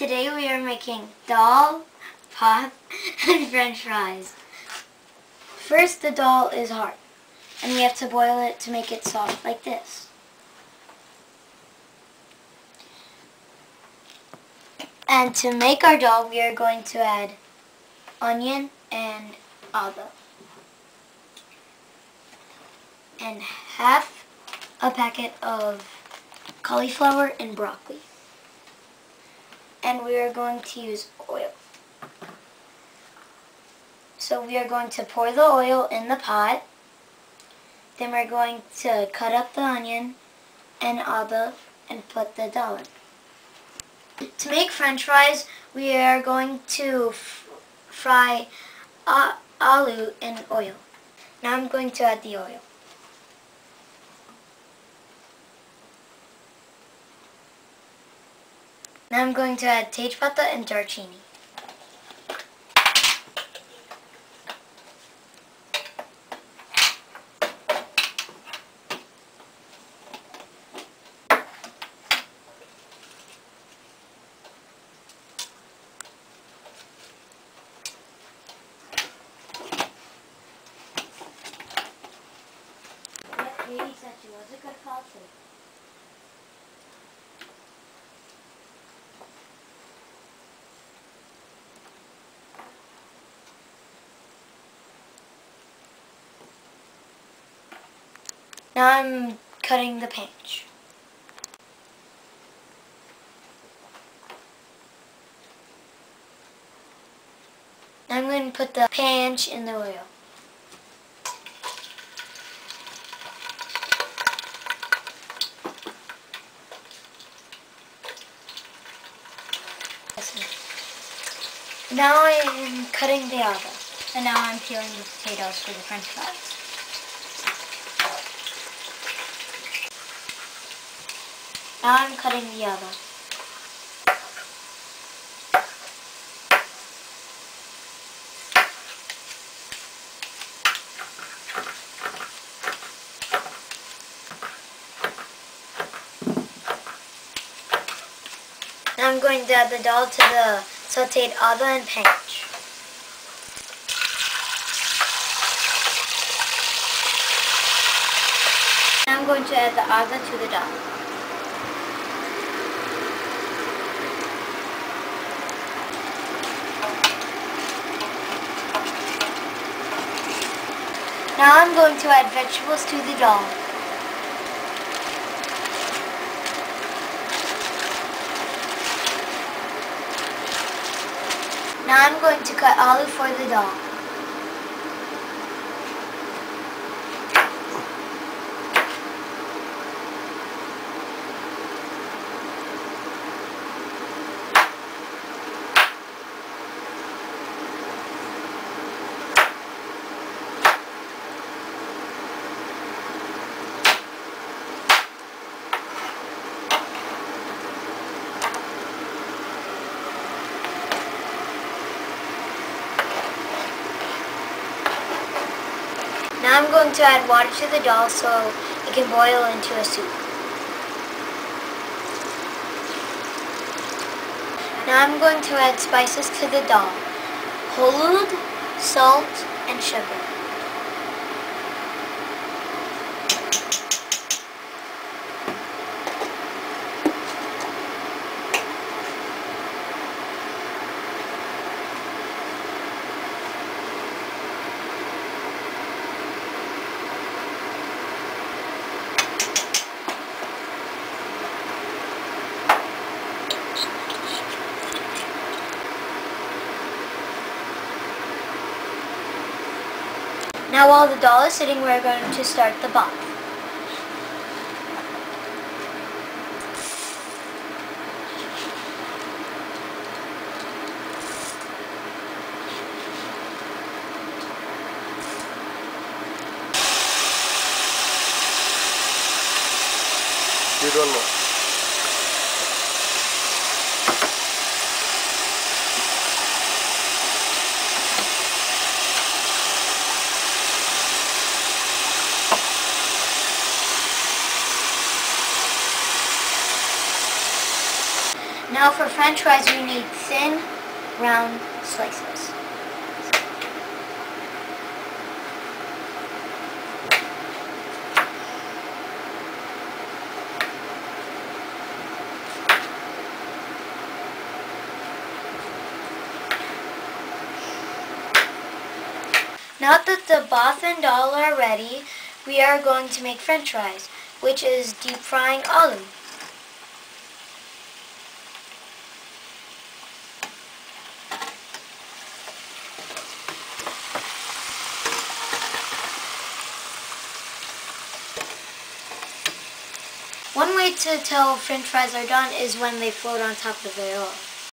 Today we are making dal, pop, and french fries. First the dal is hard, and we have to boil it to make it soft like this. And to make our dal, we are going to add onion and other. And half a packet of cauliflower and broccoli. And we are going to use oil. So we are going to pour the oil in the pot. Then we're going to cut up the onion and other and put the dal in. To make french fries, we are going to fry uh, aloo in oil. Now I'm going to add the oil. Now I'm going to add tejpata and darchini. She was a Now I'm cutting the. Now I'm going to put the paunch in the oil. Now I am cutting the avocado. And now I'm peeling the potatoes for the french fries. Now I'm cutting the other. Now I'm going to add the dal to the sauteed other and paunch. Now I'm going to add the other to the dal. Now I'm going to add vegetables to the dal. Now I'm going to cut olive for the dal. Now I'm going to add water to the dal so it can boil into a soup. Now I'm going to add spices to the dal. Hulud, salt, and sugar. Now while the dal is sitting, we're going to start the bhat. You don't know. Now for french fries we need thin, round slices. Now that the bhat and dal are ready, we are going to make french fries, which is deep frying aloo. Way to tell french fries are done is when they float on top of the oil.